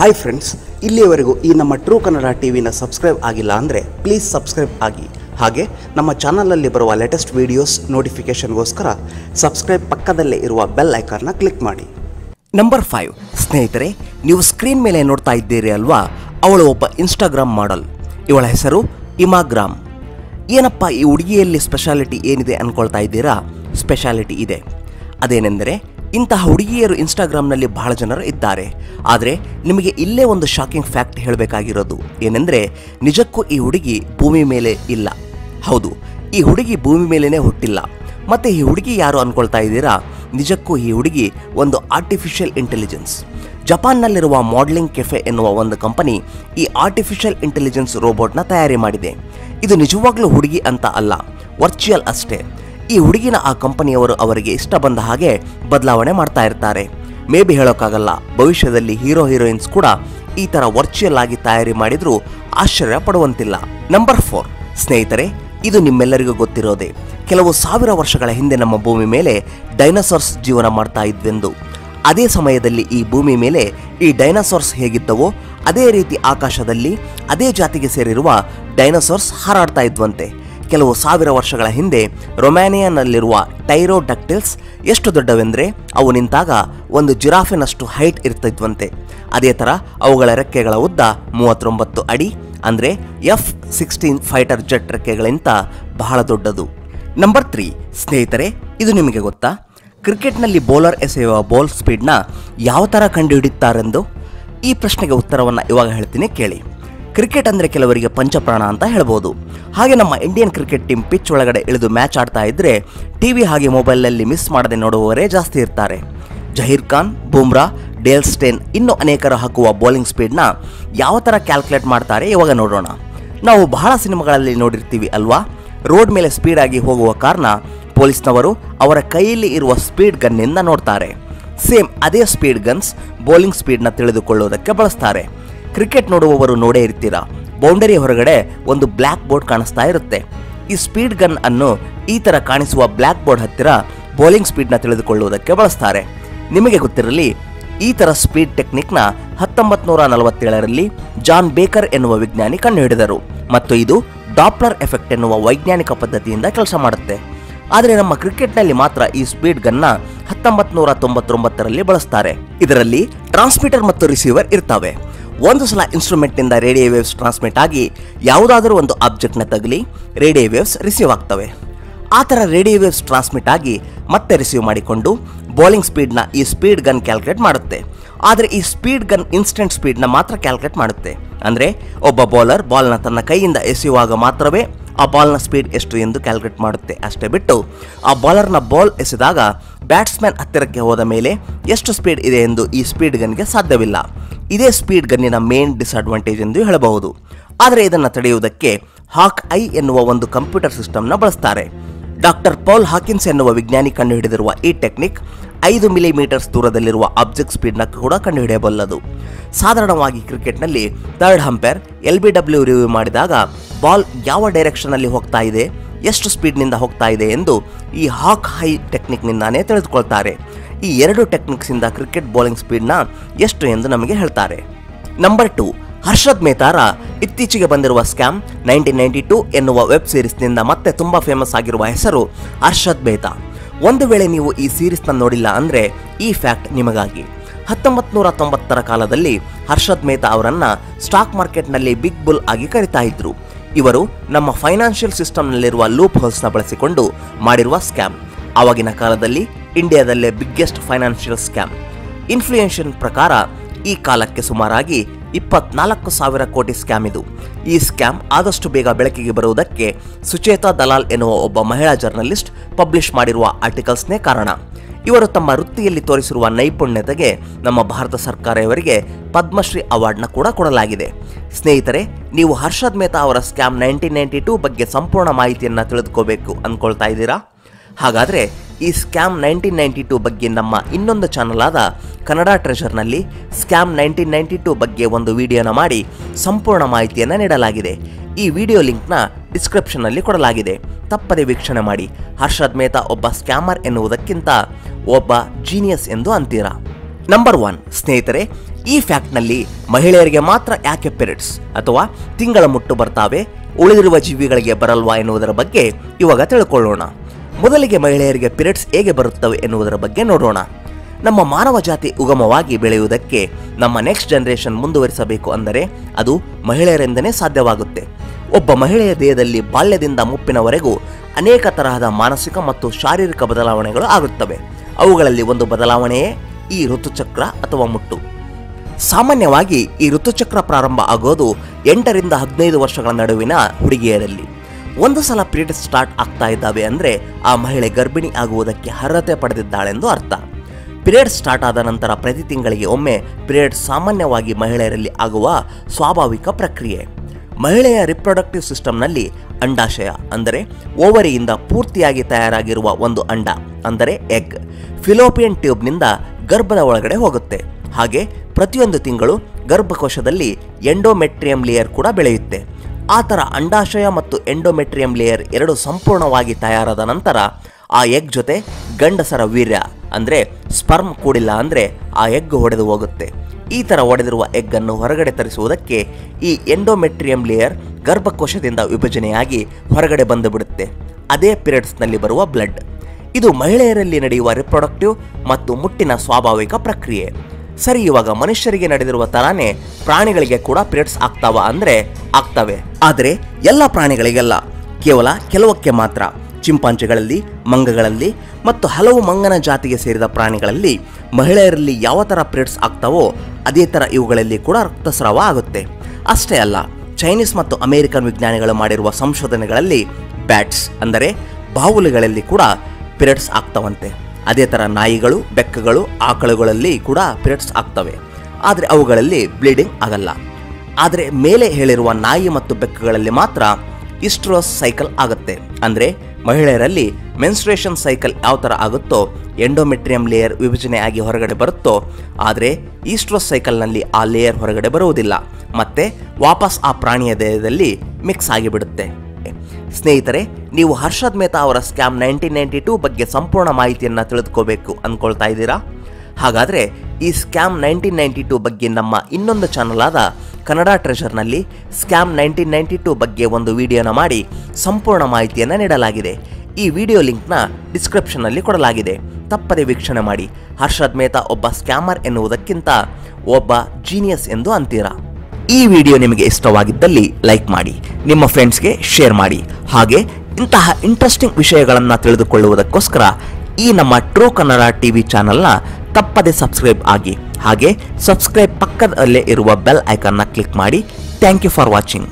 Hi friends ಇಲ್ಲಿಯವರೆಗೂ ಈ ನಮ್ಮ ಟ್ರೂ ಕನ್ನಡ ಟಿವಿನ ಸಬ್ಸ್ಕ್ರೈಬ್ ಆಗಿಲ್ಲ ಅಂದರೆ ಪ್ಲೀಸ್ ಸಬ್ಸ್ಕ್ರೈಬ್ ಆಗಿ. ಹಾಗೆ ನಮ್ಮ ಚಾನಲಲ್ಲಿ ಬರುವ ಲೇಟೆಸ್ಟ್ ವಿಡಿಯೋಸ್ ನೋಟಿಫಿಕೇಷನ್ಗೋಸ್ಕರ ಸಬ್ಸ್ಕ್ರೈಬ್ ಪಕ್ಕದಲ್ಲೇ ಇರುವ ಬೆಲ್ ಐಕಾನ್ನ ಕ್ಲಿಕ್ ಮಾಡಿ. ನಂಬರ್ ಫೈವ್ ಸ್ನೇಹಿತರೆ, ನೀವು ಸ್ಕ್ರೀನ್ ಮೇಲೆ ನೋಡ್ತಾ ಇದ್ದೀರಿ ಅಲ್ವಾ? ಅವಳು ಒಬ್ಬ ಇನ್ಸ್ಟಾಗ್ರಾಮ್ ಮಾಡಲ್ ಇವಳ ಹೆಸರು ಇಮಾಗ್ರಾಮ್. ಏನಪ್ಪ ಈ ಹುಡುಗಿಯಲ್ಲಿ ಸ್ಪೆಷಾಲಿಟಿ ಏನಿದೆ ಅಂದ್ಕೊಳ್ತಾ ಇದ್ದೀರಾ? ಸ್ಪೆಷಾಲಿಟಿ ಇದೆ. ಅದೇನೆಂದರೆ ಇಂತಹ ಹುಡುಗಿಯರು ಇನ್ಸ್ಟಾಗ್ರಾಮ್ನಲ್ಲಿ ಬಹಳ ಜನರು ಇದ್ದಾರೆ. ಆದರೆ ನಿಮಗೆ ಇಲ್ಲೇ ಒಂದು ಶಾಕಿಂಗ್ ಫ್ಯಾಕ್ಟ್ ಹೇಳಬೇಕಾಗಿರೋದು ಏನೆಂದರೆ ನಿಜಕ್ಕೂ ಈ ಹುಡುಗಿ ಭೂಮಿ ಮೇಲೆ ಇಲ್ಲ. ಹೌದು, ಈ ಹುಡುಗಿ ಭೂಮಿ ಮೇಲೇ ಹುಟ್ಟಿಲ್ಲ. ಮತ್ತು ಈ ಹುಡುಗಿ ಯಾರು ಅಂದ್ಕೊಳ್ತಾ ಇದ್ದೀರಾ? ನಿಜಕ್ಕೂ ಈ ಹುಡುಗಿ ಒಂದು ಆರ್ಟಿಫಿಷಿಯಲ್ ಇಂಟೆಲಿಜೆನ್ಸ್ ಜಪಾನ್ನಲ್ಲಿರುವ ಮಾಡಲಿಂಗ್ ಕೆಫೆ ಎನ್ನುವ ಒಂದು ಕಂಪನಿ ಈ ಆರ್ಟಿಫಿಷಿಯಲ್ ಇಂಟೆಲಿಜೆನ್ಸ್ ರೋಬೋಟ್ನ ತಯಾರಿ ಮಾಡಿದೆ. ಇದು ನಿಜವಾಗ್ಲೂ ಹುಡುಗಿ ಅಂತ ಅಲ್ಲ ವರ್ಚುವಲ್ ಅಷ್ಟೇ. ಈ ಹುಡುಗಿನ ಆ ಕಂಪನಿಯವರು ಅವರಿಗೆ ಇಷ್ಟ ಬಂದ ಹಾಗೆ ಬದಲಾವಣೆ ಮಾಡ್ತಾ ಇರ್ತಾರೆ. ಮೇ ಬಿ ಹೇಳೋಕ್ಕಾಗಲ್ಲ, ಭವಿಷ್ಯದಲ್ಲಿ ಹೀರೋ, ಹೀರೋಯಿನ್ಸ್ ಕೂಡ ಈ ಥರ ವರ್ಚುವಲ್ ಆಗಿ ತಯಾರಿ ಮಾಡಿದ್ರೂ ಆಶ್ಚರ್ಯ ಪಡುವಂತಿಲ್ಲ. ನಂಬರ್ ಫೋರ್ ಸ್ನೇಹಿತರೆ, ಇದು ನಿಮ್ಮೆಲ್ಲರಿಗೂ ಗೊತ್ತಿರೋದೆ, ಕೆಲವು ಸಾವಿರ ವರ್ಷಗಳ ಹಿಂದೆ ನಮ್ಮ ಭೂಮಿ ಮೇಲೆ ಡೈನೋಸಾರ್ಸ್ ಜೀವನ ಮಾಡ್ತಾ ಇದ್ವೆಂದು. ಅದೇ ಸಮಯದಲ್ಲಿ ಈ ಭೂಮಿ ಮೇಲೆ ಈ ಡೈನೋಸಾರ್ಸ್ ಹೇಗಿದ್ದವೋ, ಅದೇ ರೀತಿ ಆಕಾಶದಲ್ಲಿ ಅದೇ ಜಾತಿಗೆ ಸೇರಿರುವ ಡೈನೋಸಾರ್ಸ್ ಹಾರಾಡ್ತಾ ಇದ್ವಂತೆ. ಕೆಲವು ಸಾವಿರ ವರ್ಷಗಳ ಹಿಂದೆ ರೊಮ್ಯಾನಿಯಾನಲ್ಲಿರುವ ಟೈರೋಡಕ್ಟಿಲ್ಸ್ ಎಷ್ಟು ದೊಡ್ಡವೆಂದರೆ ಅವು ನಿಂತಾಗ ಒಂದು ಜಿರಾಫಿನಷ್ಟು ಹೈಟ್ ಇರ್ತಿದ್ವಂತೆ. ಅದೇ ಥರ ಅವುಗಳ ರೆಕ್ಕೆಗಳ ಉದ್ದ ಮೂವತ್ತೊಂಬತ್ತು ಅಡಿ, ಅಂದರೆ ಎಫ್ ಸಿಕ್ಸ್ಟೀನ್ ಫೈಟರ್ ಜೆಟ್ ರೆಕ್ಕೆಗಳಿಂತ ಬಹಳ ದೊಡ್ಡದು. ನಂಬರ್ ತ್ರೀ ಸ್ನೇಹಿತರೆ, ಇದು ನಿಮಗೆ ಗೊತ್ತಾ? ಕ್ರಿಕೆಟ್ನಲ್ಲಿ ಬೌಲರ್ ಎಸೆಯುವ ಬಾಲ್ ಸ್ಪೀಡ್ನ ಯಾವ ಥರ ಕಂಡುಹಿಡಿಯುತ್ತಾರೆಂದು? ಈ ಪ್ರಶ್ನೆಗೆ ಉತ್ತರವನ್ನು ಇವಾಗ ಹೇಳ್ತೀನಿ ಕೇಳಿ. ಕ್ರಿಕೆಟ್ ಅಂದರೆ ಕೆಲವರಿಗೆ ಪಂಚಪ್ರಾಣ ಅಂತ ಹೇಳ್ಬೋದು. ಹಾಗೆ ನಮ್ಮ ಇಂಡಿಯನ್ ಕ್ರಿಕೆಟ್ ಟೀಮ್ ಪಿಚ್ ಒಳಗಡೆ ಇಳಿದು ಮ್ಯಾಚ್ ಆಡ್ತಾ ಇದ್ರೆ ಟಿವಿ ಹಾಗೆ ಮೊಬೈಲ್ನಲ್ಲಿ ಮಿಸ್ ಮಾಡದೆ ನೋಡುವವರೇ ಜಾಸ್ತಿ ಇರ್ತಾರೆ. ಜಹೀರ್ ಖಾನ್, ಬೂಮ್ರಾ, ಡೇಲ್ ಸ್ಟೇನ್ ಇನ್ನೂ ಅನೇಕರು ಹಾಕುವ ಬೌಲಿಂಗ್ ಸ್ಪೀಡ್ನ ಯಾವ ಥರ ಕ್ಯಾಲ್ಕುಲೇಟ್ ಮಾಡ್ತಾರೆ ಇವಾಗ ನೋಡೋಣ. ನಾವು ಬಹಳ ಸಿನಿಮಾಗಳಲ್ಲಿ ನೋಡಿರ್ತೀವಿ ಅಲ್ವಾ? ರೋಡ್ ಮೇಲೆ ಸ್ಪೀಡ್ ಆಗಿ ಹೋಗುವ ಕಾರಣ ಪೊಲೀಸ್ನವರು ಅವರ ಕೈಯಲ್ಲಿ ಇರುವ ಸ್ಪೀಡ್ ಗನ್ನಿಂದ ನೋಡ್ತಾರೆ. ಸೇಮ್ ಅದೇ ಸ್ಪೀಡ್ ಗನ್ಸ್ ಬೌಲಿಂಗ್ ಸ್ಪೀಡ್ನ ತಿಳಿದುಕೊಳ್ಳುವುದಕ್ಕೆ ಬಳಸ್ತಾರೆ. ಕ್ರಿಕೆಟ್ ನೋಡುವವರು ನೋಡೇ ಇರ್ತೀರಾ? ಬೌಂಡರಿ ಹೊರಗಡೆ ಒಂದು ಬ್ಲ್ಯಾಕ್ ಬೋರ್ಡ್ ಕಾಣಿಸ್ತಾ ಇರುತ್ತೆ. ಈ ಸ್ಪೀಡ್ ಗನ್ ಅನ್ನು ಈ ಥರ ಕಾಣಿಸುವ ಬ್ಲ್ಯಾಕ್ ಬೋರ್ಡ್ ಹತ್ತಿರ ಬೌಲಿಂಗ್ ಸ್ಪೀಡ್ನ ತಿಳಿದುಕೊಳ್ಳುವುದಕ್ಕೆ ಬಳಸ್ತಾರೆ. ನಿಮಗೆ ಗೊತ್ತಿರಲಿ, ಈ ಥರ ಸ್ಪೀಡ್ ಟೆಕ್ನಿಕ್ನ ಹತ್ತೊಂಬತ್ತು ನೂರ ನಲವತ್ತೇಳರಲ್ಲಿ ಜಾನ್ ಬೇಕರ್ ಎನ್ನುವ ವಿಜ್ಞಾನಿ ಕಂಡುಹಿಡಿದರು. ಮತ್ತು ಇದು ಡಾಪ್ಲರ್ ಎಫೆಕ್ಟ್ ಎನ್ನುವ ವೈಜ್ಞಾನಿಕ ಪದ್ಧತಿಯಿಂದ ಕೆಲಸ ಮಾಡುತ್ತೆ. ಆದರೆ ನಮ್ಮ ಕ್ರಿಕೆಟ್ನಲ್ಲಿ ಮಾತ್ರ ಈ ಸ್ಪೀಡ್ ಗನ್ನ ಹತ್ತೊಂಬತ್ತು ನೂರ ತೊಂಬತ್ತೊಂಬತ್ತರಲ್ಲಿ ಬಳಸ್ತಾರೆ. ಇದರಲ್ಲಿ ಟ್ರಾನ್ಸ್ಮಿಟರ್ ಮತ್ತು ರಿಸೀವರ್ ಇರ್ತವೆ. ಒಂದು ಸಲ ಇನ್ಸ್ಟ್ರೂಮೆಂಟ್ನಿಂದ ರೇಡಿಯೋ ವೇವ್ಸ್ ಟ್ರಾನ್ಸ್ಮಿಟ್ ಆಗಿ ಯಾವುದಾದರೂ ಒಂದು ಆಬ್ಜೆಕ್ಟ್ನ ತಗಲಿ ರೇಡಿಯೋ ವೇವ್ಸ್ ರಿಸೀವ್ ಆಗ್ತವೆ. ಆ ಥರ ರೇಡಿಯೋ ವೇವ್ಸ್ ಟ್ರಾನ್ಸ್ಮಿಟ್ ಆಗಿ ಮತ್ತೆ ರಿಸೀವ್ ಮಾಡಿಕೊಂಡು ಬೌಲಿಂಗ್ ಸ್ಪೀಡ್ನ ಈ ಸ್ಪೀಡ್ ಗನ್ ಕ್ಯಾಲ್ಕುಲೇಟ್ ಮಾಡುತ್ತೆ. ಆದರೆ ಈ ಸ್ಪೀಡ್ ಗನ್ ಇನ್ಸ್ಟೆಂಟ್ ಸ್ಪೀಡ್ನ ಮಾತ್ರ ಕ್ಯಾಲ್ಕುಲೇಟ್ ಮಾಡುತ್ತೆ. ಅಂದರೆ ಒಬ್ಬ ಬೌಲರ್ ಬಾಲ್ನ ತನ್ನ ಕೈಯಿಂದ ಎಸೆಯುವಾಗ ಮಾತ್ರವೇ ಆ ಬಾಲ್ನ ಸ್ಪೀಡ್ ಎಷ್ಟು ಎಂದು ಕ್ಯಾಲ್ಕುಲೇಟ್ ಮಾಡುತ್ತೆ ಅಷ್ಟೇ ಬಿಟ್ಟು ಆ ಬಾಲರ್ನ ಬಾಲ್ ಎಸೆದಾಗ ಬ್ಯಾಟ್ಸ್ಮನ್ ಹತ್ತಿರಕ್ಕೆ ಹೋದ ಮೇಲೆ ಎಷ್ಟು ಸ್ಪೀಡ್ ಇದೆ ಎಂದು ಈ ಸ್ಪೀಡ್ ಗನ್ಗೆ ಸಾಧ್ಯವಿಲ್ಲ. ಇದೇ ಸ್ಪೀಡ್ ಗನ್ನಿನ ಮೇನ್ ಡಿಸ್ಅಡ್ವಾಂಟೇಜ್ ಎಂದು ಹೇಳಬಹುದು. ಆದರೆ ಇದನ್ನು ತಡೆಯುವುದಕ್ಕೆ ಹಾಕ್ ಐ ಎನ್ನುವ ಒಂದು ಕಂಪ್ಯೂಟರ್ ಸಿಸ್ಟಮ್ನ ಬಳಸ್ತಾರೆ. ಡಾಕ್ಟರ್ ಪೌಲ್ ಹಾಕಿನ್ಸ್ ಎನ್ನುವ ವಿಜ್ಞಾನಿ ಕಂಡುಹಿಡಿದಿರುವ ಈ ಟೆಕ್ನಿಕ್ ಐದು ಮಿಲಿಮೀಟರ್ಸ್ ದೂರದಲ್ಲಿರುವ ಆಬ್ಜೆಕ್ಟ್ ಸ್ಪೀಡ್ನ ಕೂಡ ಕಂಡುಹಿಡಿಯಬಲ್ಲದು. ಸಾಧಾರಣವಾಗಿ ಕ್ರಿಕೆಟ್ನಲ್ಲಿ third umpire L B W review ಮಾಡಿದಾಗ ಬಾಲ್ ಯಾವ ಡೈರೆಕ್ಷನ್ನಲ್ಲಿ ಹೋಗ್ತಾ ಇದೆ, ಎಷ್ಟು ಸ್ಪೀಡ್ನಿಂದ ಹೋಗ್ತಾ ಇದೆ ಎಂದು ಈ ಹಾಕ್ ಹೈ ಟೆಕ್ನಿಕ್ನಿಂದಾನೇ ತಿಳಿದುಕೊಳ್ತಾರೆ. ಈ ಎರಡು ಟೆಕ್ನಿಕ್ಸಿಂದ ಕ್ರಿಕೆಟ್ ಬೌಲಿಂಗ್ ಸ್ಪೀಡ್ನ ಎಷ್ಟು ಎಂದು ನಮಗೆ ಹೇಳ್ತಾರೆ. ನಂಬರ್ ಟು, ಹರ್ಷದ್ ಮೇತಾರ ಇತ್ತೀಚೆಗೆ ಬಂದಿರುವ ಸ್ಕ್ಯಾಮ್ ನೈನ್ಟೀನ್ ನೈಂಟಿ ಟು ಎನ್ನುವ ವೆಬ್ ಸೀರೀಸ್ನಿಂದ ಮತ್ತೆ ತುಂಬಾ ಫೇಮಸ್ ಆಗಿರುವ ಹೆಸರು ಹರ್ಷದ್ ಮೇಹ್ತಾ ಒಂದು ವೇಳೆ ನೀವು ಈ ಸೀರೀಸ್ನ ನೋಡಿಲ್ಲ ಅಂದರೆ ಈ ಫ್ಯಾಕ್ಟ್ ನಿಮಗಾಗಿ. ಹತ್ತೊಂಬತ್ತು ನೂರ ತೊಂಬತ್ತರ ಕಾಲದಲ್ಲಿ ಹರ್ಷದ್ ಮೇಹ್ತಾ ಅವರನ್ನ ಸ್ಟಾಕ್ ಮಾರ್ಕೆಟ್ನಲ್ಲಿ ಬಿಗ್ ಬುಲ್ ಆಗಿ ಕರಿತಾ ಇದ್ರು. ಇವರು ನಮ್ಮ ಫೈನಾನ್ಷಿಯಲ್ ಸಿಸ್ಟಮ್ನಲ್ಲಿರುವ ಲೂಪ್ ಹೋಲ್ಸ್ನ ಬಳಸಿಕೊಂಡು ಮಾಡಿರುವ ಸ್ಕ್ಯಾಮ್. ಆವಾಗಿನ ಕಾಲದಲ್ಲಿ ಇಂಡಿಯಾದಲ್ಲೇ ಬಿಗ್ಗೆಸ್ಟ್ ಫೈನಾನ್ಷಿಯಲ್ ಸ್ಕ್ಯಾಮ್ ಇನ್ಫ್ಲೂಯೆನ್ಷನ್ ಪ್ರಕಾರ ಈ ಕಾಲಕ್ಕೆ ಸುಮಾರಾಗಿ ಇಪ್ಪತ್ನಾಲ್ಕು ಸಾವಿರ ಕೋಟಿ ಸ್ಕ್ಯಾಮ್ ಇದು. ಈ ಸ್ಕ್ಯಾಮ್ ಆದಷ್ಟು ಬೇಗ ಬೆಳಕಿಗೆ ಬರುವುದಕ್ಕೆ ಸುಚೇತಾ ದಲಾಲ್ ಎನ್ನುವ ಒಬ್ಬ ಮಹಿಳಾ ಜರ್ನಲಿಸ್ಟ್ ಪಬ್ಲಿಷ್ ಮಾಡಿರುವ ಆರ್ಟಿಕಲ್ಸ್ನೇ ಕಾರಣ. ಇವರು ತಮ್ಮ ವೃತ್ತಿಯಲ್ಲಿ ತೋರಿಸಿರುವ ನೈಪುಣ್ಯತೆಗೆ ನಮ್ಮ ಭಾರತ ಸರ್ಕಾರ ಇವರಿಗೆ ಪದ್ಮಶ್ರೀ ಅವಾರ್ಡ್ನ ಕೂಡ ಕೊಡಲಾಗಿದೆ. ಸ್ನೇಹಿತರೆ, ನೀವು ಹರ್ಷದ್ ಮೆಹ್ತಾ ಅವರ ಸ್ಕ್ಯಾಮ್ ನೈನ್ಟೀನ್ ನೈಂಟಿ ಟೂ ಬಗ್ಗೆ ಸಂಪೂರ್ಣ ಮಾಹಿತಿಯನ್ನು ತಿಳಿದುಕೋಬೇಕು ಅಂದ್ಕೊಳ್ತಾ ಇದ್ದೀರಾ? ಹಾಗಾದರೆ ಈ ಸ್ಕ್ಯಾಮ್ ನೈನ್ಟೀನ್ ನೈಂಟಿ ಟೂ ಬಗ್ಗೆ ನಮ್ಮ ಇನ್ನೊಂದು ಚಾನಲ್ ಆದ ಕನ್ನಡ ಟ್ರೆಷರ್ನಲ್ಲಿ ಸ್ಕ್ಯಾಮ್ ನೈನ್ಟೀನ್ ನೈಂಟಿ ಟೂ ಬಗ್ಗೆ ಒಂದು ವಿಡಿಯೋನ ಮಾಡಿ ಸಂಪೂರ್ಣ ಮಾಹಿತಿಯನ್ನು ನೀಡಲಾಗಿದೆ. ಈ ವಿಡಿಯೋ ಲಿಂಕ್ನ ಡಿಸ್ಕ್ರಿಪ್ಷನ್ನಲ್ಲಿ ಕೊಡಲಾಗಿದೆ. ತಪ್ಪದೆ ವೀಕ್ಷಣೆ ಮಾಡಿ. ಹರ್ಷದ್ ಮೇಹ್ತಾ ಒಬ್ಬ ಸ್ಕ್ಯಾಮರ್ ಎನ್ನುವುದಕ್ಕಿಂತ ಒಬ್ಬ ಜೀನಿಯಸ್ ಎಂದು ಅಂತೀರಾ? ನಂಬರ್ ಒನ್ ಸ್ನೇಹಿತರೆ, ಈ ಫ್ಯಾಕ್ಟ್ನಲ್ಲಿ ಮಹಿಳೆಯರಿಗೆ ಮಾತ್ರ ಯಾಕೆ ಪಿರಿಯಡ್ಸ್ ಅಥವಾ ತಿಂಗಳ ಮುಟ್ಟು ಬರ್ತಾವೆ, ಉಳಿದಿರುವ ಜೀವಿಗಳಿಗೆ ಬರಲ್ವಾ ಎನ್ನುವುದರ ಬಗ್ಗೆ ಇವಾಗ ತಿಳ್ಕೊಳ್ಳೋಣ. ಮೊದಲಿಗೆ ಮಹಿಳೆಯರಿಗೆ ಪಿರಿಯಡ್ಸ್ ಹೇಗೆ ಬರುತ್ತವೆ ಎನ್ನುವುದರ ಬಗ್ಗೆ ನೋಡೋಣ. ನಮ್ಮ ಮಾನವ ಜಾತಿ ಉಗಮವಾಗಿ ಬೆಳೆಯುವುದಕ್ಕೆ ನಮ್ಮ ನೆಕ್ಸ್ಟ್ ಜನರೇಷನ್ ಮುಂದುವರಿಸಬೇಕು ಅಂದರೆ ಅದು ಮಹಿಳೆಯರಿಂದನೇ ಸಾಧ್ಯವಾಗುತ್ತೆ. ಒಬ್ಬ ಮಹಿಳೆಯ ದೇಹದಲ್ಲಿ ಬಾಲ್ಯದಿಂದ ಮುಪ್ಪಿನವರೆಗೂ ಅನೇಕ ತರಹದ ಮಾನಸಿಕ ಮತ್ತು ಶಾರೀರಿಕ ಬದಲಾವಣೆಗಳು ಆಗುತ್ತವೆ. ಅವುಗಳಲ್ಲಿ ಒಂದು ಬದಲಾವಣೆಯೇ ಈ ಋತುಚಕ್ರ ಅಥವಾ ಮುಟ್ಟು. ಸಾಮಾನ್ಯವಾಗಿ ಈ ಋತುಚಕ್ರ ಪ್ರಾರಂಭ ಆಗೋದು ಎಂಟರಿಂದ ಹದಿನೈದು ವರ್ಷಗಳ ನಡುವಿನ ಹುಡುಗಿಯರಲ್ಲಿ. ಒಂದು ಸಲ ಪೀರಿಯಡ್ ಸ್ಟಾರ್ಟ್ ಆಗ್ತಾ ಇದ್ದಾವೆ ಅಂದರೆ ಆ ಮಹಿಳೆ ಗರ್ಭಿಣಿ ಆಗುವುದಕ್ಕೆ ಅರ್ಹತೆ ಪಡೆದಿದ್ದಾಳೆಂದು ಅರ್ಥ. ಪೀರಿಯಡ್ ಸ್ಟಾರ್ಟ್ ಆದ ನಂತರ ಪ್ರತಿ ತಿಂಗಳಿಗೆ ಒಮ್ಮೆ ಪೀರಿಯಡ್ ಸಾಮಾನ್ಯವಾಗಿ ಮಹಿಳೆಯರಲ್ಲಿ ಆಗುವ ಸ್ವಾಭಾವಿಕ ಪ್ರಕ್ರಿಯೆ. ಮಹಿಳೆಯ ರಿಪ್ರೊಡಕ್ಟಿವ್ ಸಿಸ್ಟಮ್ನಲ್ಲಿ ಅಂಡಾಶಯ, ಅಂದರೆ ಓವರಿಯಿಂದ ಪೂರ್ತಿಯಾಗಿ ತಯಾರಾಗಿರುವ ಒಂದು ಅಂಡ, ಅಂದರೆ ಎಗ್, ಫಿಲೋಪಿಯನ್ ಟ್ಯೂಬ್ನಿಂದ ಗರ್ಭದ ಒಳಗಡೆ ಹೋಗುತ್ತೆ. ಹಾಗೆ ಪ್ರತಿಯೊಂದು ತಿಂಗಳು ಗರ್ಭಕೋಶದಲ್ಲಿ ಎಂಡೋಮೆಟ್ರಿಯಂ ಲೇಯರ್ ಕೂಡ ಬೆಳೆಯುತ್ತೆ. ಆ ಅಂಡಾಶಯ ಮತ್ತು ಎಂಡೋಮೆಟ್ರಿಯಂ ಲೇಯರ್ ಎರಡು ಸಂಪೂರ್ಣವಾಗಿ ತಯಾರಾದ ನಂತರ ಆ ಎಗ್ ಜೊತೆ ಗಂಡಸರ ವೀರ್ಯ, ಅಂದರೆ ಸ್ಪರ್ಮ್ ಕೂಡಿಲ್ಲ ಅಂದರೆ ಆ ಎಗ್ ಹೊಡೆದು ಹೋಗುತ್ತೆ. ಈ ಥರ ಒಡೆದಿರುವ ಎಗ್ ಅನ್ನು ಹೊರಗಡೆ ತರಿಸುವುದಕ್ಕೆ ಈ ಎಂಡೋಮೆಟ್ರಿಯಂ ಲೇಯರ್ ಗರ್ಭಕೋಶದಿಂದ ವಿಭಜನೆಯಾಗಿ ಹೊರಗಡೆ ಬಂದು ಬಿಡುತ್ತೆ. ಅದೇ ಪಿರಿಯಡ್ಸ್ನಲ್ಲಿ ಬರುವ ಬ್ಲಡ್. ಇದು ಮಹಿಳೆಯರಲ್ಲಿ ನಡೆಯುವ ರಿಪ್ರೊಡಕ್ಟಿವ್ ಮತ್ತು ಮುಟ್ಟಿನ ಸ್ವಾಭಾವಿಕ ಪ್ರಕ್ರಿಯೆ. ಸರಿ, ಇವಾಗ ಮನುಷ್ಯರಿಗೆ ನಡೆದಿರುವ ತರಾನೇ ಪ್ರಾಣಿಗಳಿಗೆ ಕೂಡ ಪಿರಿಯಡ್ಸ್ ಆಗ್ತಾವ ಅಂದ್ರೆ ಆಗ್ತವೆ. ಆದರೆ ಎಲ್ಲ ಪ್ರಾಣಿಗಳಿಗೆಲ್ಲ. ಕೇವಲ ಕೆಲವಕ್ಕೆ ಮಾತ್ರ. ಚಿಂಪಾಂಜಿಗಳಲ್ಲಿ, ಮಂಗಗಳಲ್ಲಿ ಮತ್ತು ಹಲವು ಮಂಗನ ಜಾತಿಗೆ ಸೇರಿದ ಪ್ರಾಣಿಗಳಲ್ಲಿ ಮಹಿಳೆಯರಲ್ಲಿ ಯಾವ ಥರ ಪಿರಿಯಡ್ಸ್ ಆಗ್ತಾವೋ ಅದೇ ಥರ ಇವುಗಳಲ್ಲಿ ಕೂಡ ರಕ್ತಸ್ರಾವ ಆಗುತ್ತೆ. ಅಷ್ಟೇ ಅಲ್ಲ, ಚೈನೀಸ್ ಮತ್ತು ಅಮೆರಿಕನ್ ವಿಜ್ಞಾನಿಗಳು ಮಾಡಿರುವ ಸಂಶೋಧನೆಗಳಲ್ಲಿ ಬ್ಯಾಟ್ಸ್ ಅಂದರೆ ಬಾವುಲಿಗಳಲ್ಲಿ ಕೂಡ ಪಿರಿಯಡ್ಸ್ ಆಗ್ತವಂತೆ. ಅದೇ ಥರ ನಾಯಿಗಳು, ಬೆಕ್ಕಗಳು, ಆಕಳುಗಳಲ್ಲಿ ಕೂಡ ಪಿರಿಯಡ್ಸ್ ಆಗ್ತವೆ. ಆದರೆ ಅವುಗಳಲ್ಲಿ ಬ್ಲೀಡಿಂಗ್ ಆಗಲ್ಲ. ಆದರೆ ಮೇಲೆ ಹೇಳಿರುವ ನಾಯಿ ಮತ್ತು ಬೆಕ್ಕುಗಳಲ್ಲಿ ಮಾತ್ರ ಇಸ್ಟ್ರೋಸ್ ಸೈಕಲ್ ಆಗುತ್ತೆ. ಅಂದರೆ ಮಹಿಳೆಯರಲ್ಲಿ ಮೆನ್ಸ್ಟ್ರೇಷನ್ ಸೈಕಲ್ ಯಾವ ಥರ ಆಗುತ್ತೋ, ಎಂಡೋಮೆಟ್ರಿಯಂ ಲೇಯರ್ ವಿಭಜನೆ ಆಗಿ ಹೊರಗಡೆ ಬರುತ್ತೋ, ಆದರೆ ಈಸ್ಟ್ರೋಸ್ ಸೈಕಲ್ನಲ್ಲಿ ಆ ಲೇಯರ್ ಹೊರಗಡೆ ಬರುವುದಿಲ್ಲ. ಮತ್ತೆ ವಾಪಸ್ ಆ ಪ್ರಾಣಿಯ ದೇಹದಲ್ಲಿ ಮಿಕ್ಸ್ ಆಗಿಬಿಡುತ್ತೆ. ಸ್ನೇಹಿತರೆ, ನೀವು ಹರ್ಷದ್ ಮೆಹ್ತಾ ಅವರ ಸ್ಕ್ಯಾಮ್ ನೈನ್ಟೀನ್ ನೈಂಟಿ ಟೂ ಬಗ್ಗೆ ಸಂಪೂರ್ಣ ಮಾಹಿತಿಯನ್ನು ತಿಳಿದುಕೋಬೇಕು ಅಂದ್ಕೊಳ್ತಾ ಇದ್ದೀರಾ? ಹಾಗಾದರೆ ಈ ಸ್ಕ್ಯಾಮ್ ನೈನ್ಟೀನ್ ನೈಂಟಿ ಟೂ ಬಗ್ಗೆ ನಮ್ಮ ಇನ್ನೊಂದು ಚಾನಲ್ ಆದ ಕನ್ನಡ ಟ್ರೆಷರ್ನಲ್ಲಿ ಸ್ಕ್ಯಾಮ್ ನೈನ್ಟೀನ್ ನೈಂಟಿ ಟೂ ಬಗ್ಗೆ ಒಂದು ವಿಡಿಯೋನ ಮಾಡಿ ಸಂಪೂರ್ಣ ಮಾಹಿತಿಯನ್ನು ನೀಡಲಾಗಿದೆ. ಈ ವಿಡಿಯೋ ಲಿಂಕ್ನ ಡಿಸ್ಕ್ರಿಪ್ಷನ್ನಲ್ಲಿ ಕೊಡಲಾಗಿದೆ. ತಪ್ಪದೆ ವೀಕ್ಷಣೆ ಮಾಡಿ. ಹರ್ಷದ್ ಮೆಹ್ತಾ ಒಬ್ಬ ಸ್ಕ್ಯಾಮರ್ ಎನ್ನುವುದಕ್ಕಿಂತ ಒಬ್ಬ ಜೀನಿಯಸ್ ಎಂದು ಅಂತೀರಾ? ಈ ವಿಡಿಯೋ ನಿಮಗೆ ಇಷ್ಟವಾಗಿದ್ದಲ್ಲಿ ಲೈಕ್ ಮಾಡಿ, ನಿಮ್ಮ ಫ್ರೆಂಡ್ಸ್ಗೆ ಶೇರ್ ಮಾಡಿ. ಹಾಗೆ ಇಂತಹ ಇಂಟ್ರೆಸ್ಟಿಂಗ್ ವಿಷಯಗಳನ್ನು ತಿಳಿದುಕೊಳ್ಳುವುದಕ್ಕೋಸ್ಕರ ಈ ನಮ್ಮ ಟ್ರೂ ಕನ್ನಡ ಟಿ ವಿ ಚಾನಲ್ನ ತಪ್ಪದೆ ಸಬ್ಸ್ಕ್ರೈಬ್ ಆಗಿ. ಹಾಗೆ ಸಬ್ಸ್ಕ್ರೈಬ್ ಪಕ್ಕದಲ್ಲೇ ಇರುವ ಬೆಲ್ ಐಕಾನ್ನ ಕ್ಲಿಕ್ ಮಾಡಿ. Thank you for watching